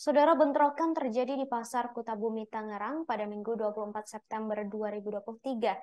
Saudara bentrokan terjadi di Pasar Kutabumi Tangerang pada Minggu 24 September 2023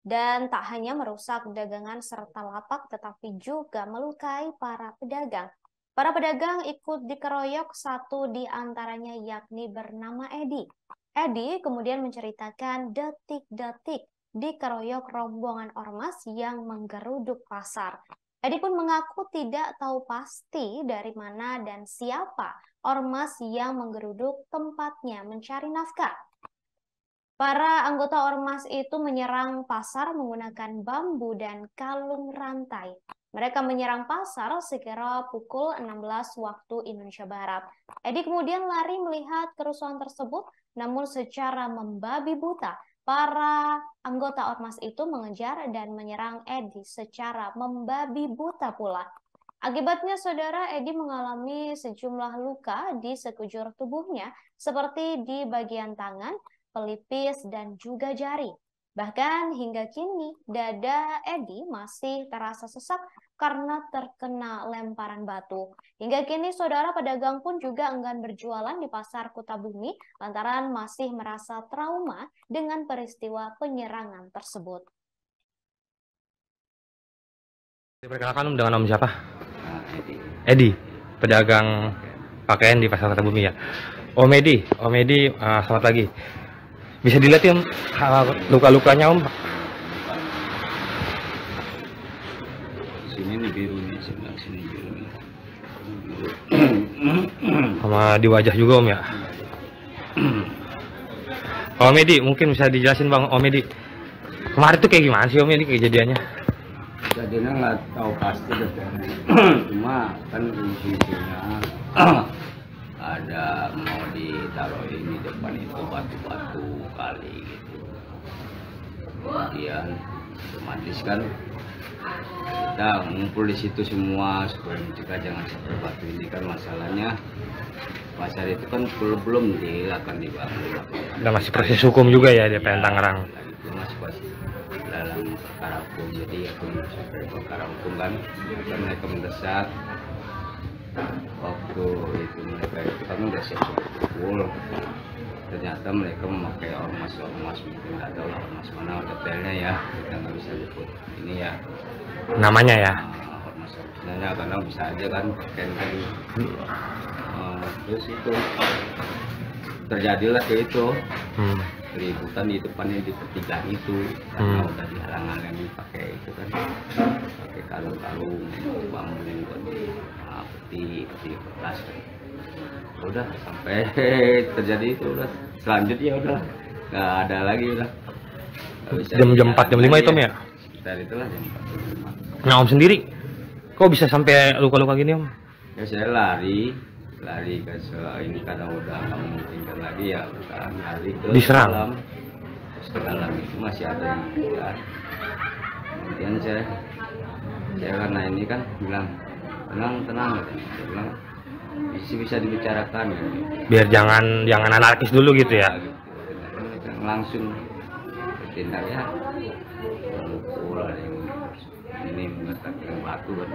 dan tak hanya merusak dagangan serta lapak tetapi juga melukai para pedagang. Para pedagang ikut dikeroyok satu di antaranya yakni bernama Edi. Edi kemudian menceritakan detik-detik dikeroyok rombongan ormas yang menggeruduk pasar. Edi pun mengaku tidak tahu pasti dari mana dan siapa ormas yang menggeruduk tempatnya mencari nafkah. Para anggota ormas itu menyerang pasar menggunakan bambu dan kalung rantai. Mereka menyerang pasar sekira pukul 16 waktu Indonesia Barat. Edi kemudian lari melihat kerusuhan tersebut, namun secara membabi buta Para anggota ormas itu mengejar dan menyerang Edi secara membabi buta pula. Akibatnya saudara Edi mengalami sejumlah luka di sekujur tubuhnya seperti di bagian tangan, pelipis, dan juga jari. Bahkan hingga kini, dada Edi masih terasa sesak karena terkena lemparan batu. Hingga kini, saudara pedagang pun juga enggan berjualan di pasar Kutabumi lantaran masih merasa trauma dengan peristiwa penyerangan tersebut. Diperkenalkan dengan nama siapa? Edi, pedagang pakaian di pasar Kutabumi ya. Om Edi, Om Edi, uh, selamat pagi. Bisa dilihat ya luka-lukanya om? Sini nih biru nih sebelah sini biru nih. Sama di wajah juga om ya. Om Edi mungkin bisa dijelasin bang. Om Edi kemarin tuh kayak gimana sih Om Edi kejadiannya kejadiannya nggak tahu pasti detailnya cuma kan intinya ada mau ditaruh ini depan itu batu-batu kali gitu. Kemudian otomatis kan kita ngumpul di situ semua supaya mencegah jangan sampai batu ini kan masalahnya. Pasar itu kan belum belum dilakukan dibangun. Dan masih proses hukum juga ya di PN Tangerang masih masih dalam perkara hukum. Jadi aku sampai perkara hukum kan. Mereka mendesak waktu itu mereka itu kan udah siap kumpul. Ternyata mereka memakai ormas ormas mungkin nggak tahu lah ormas mana detailnya ya. Kita nggak bisa sebut ini ya. Namanya ya? Uh, ormas ormasnya karena bisa aja kan pakai kan. Uh, terus itu terjadilah kayak itu. Hmm. Keributan di depannya di pertigaan itu. Karena hmm. udah dihalang-halangi pakai itu kan pakai kalung-kalung bambu buat peti peti kertas kan udah sampai terjadi itu udah. Selanjutnya udah nggak ada lagi udah. Jam jam empat jam lima itu ya? dari itulah jam empat nah om sendiri kok bisa sampai luka-luka gini om? Ya saya lari lari ke ini karena udah nggak memungkinkan lagi ya udah lari ke diserang dalam ke dalam itu masih ada yang keluar kemudian saya saya karena ini kan bilang tenang tenang saya bilang bisa bisa dibicarakan gitu. biar jangan jangan anarkis dulu gitu ya, gitu. langsung bertindak ya mukul ada yang ini mengatakan batu kan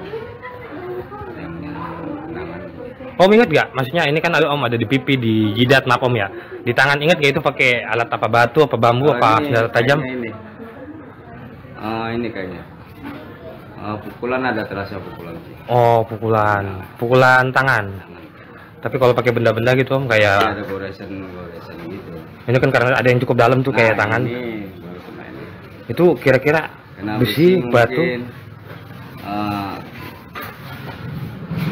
Om inget gak? Maksudnya ini kan ada om ada di pipi, di jidat, nap om ya. Di tangan inget gak itu pakai alat apa batu, apa bambu, oh, apa senjata tajam? Ini. Uh, ini kayaknya. Uh, pukulan ada terasa pukulan. Oh pukulan, pukulan tangan. Tapi kalau pakai benda-benda gitu om kayak. ada goresan goresan gitu. Ini kan karena ada yang cukup dalam tuh nah, kayak tangan. Ini, ini. Itu kira-kira besi, batu. Mungkin, uh,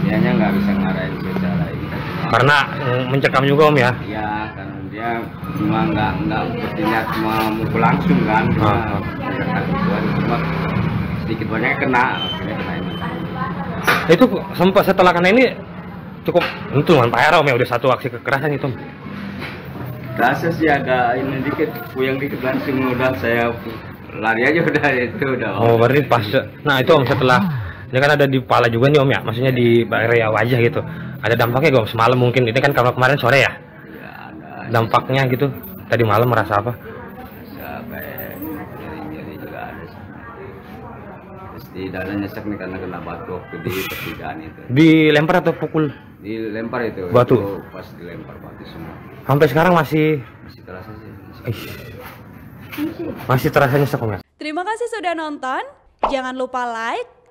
dianya nggak bisa ngarahin kan karena mm, mencekam juga om ya? Iya karena dia cuma nggak nggak bertindak cuma mukul langsung kan? Cuma ah. cuma sedikit banyak kena akhirnya kena ini. Itu sempat setelah kena ini cukup untung kan Pak Om ya? Udah satu aksi kekerasan itu rasa sih agak ini dikit puyeng dikit langsung udah saya lari aja udah itu udah. Oh berarti pas. Nah itu om setelah ini kan ada di kepala juga nih om ya. Maksudnya di area wajah gitu. Ada dampaknya gak semalam mungkin. Ini kan kalau kemarin sore ya, ya dampaknya gitu. Tadi malam merasa apa? Di dada nyesek nih karena kena batu waktu di pertigaan itu. Dilempar atau pukul? dilempar itu. Batu? itu pas dilempar batu semua. Sampai sekarang masih? Masih terasa sih. Masih Ih. masih terasa nyesek Om ya? Terima kasih sudah nonton. Jangan lupa like,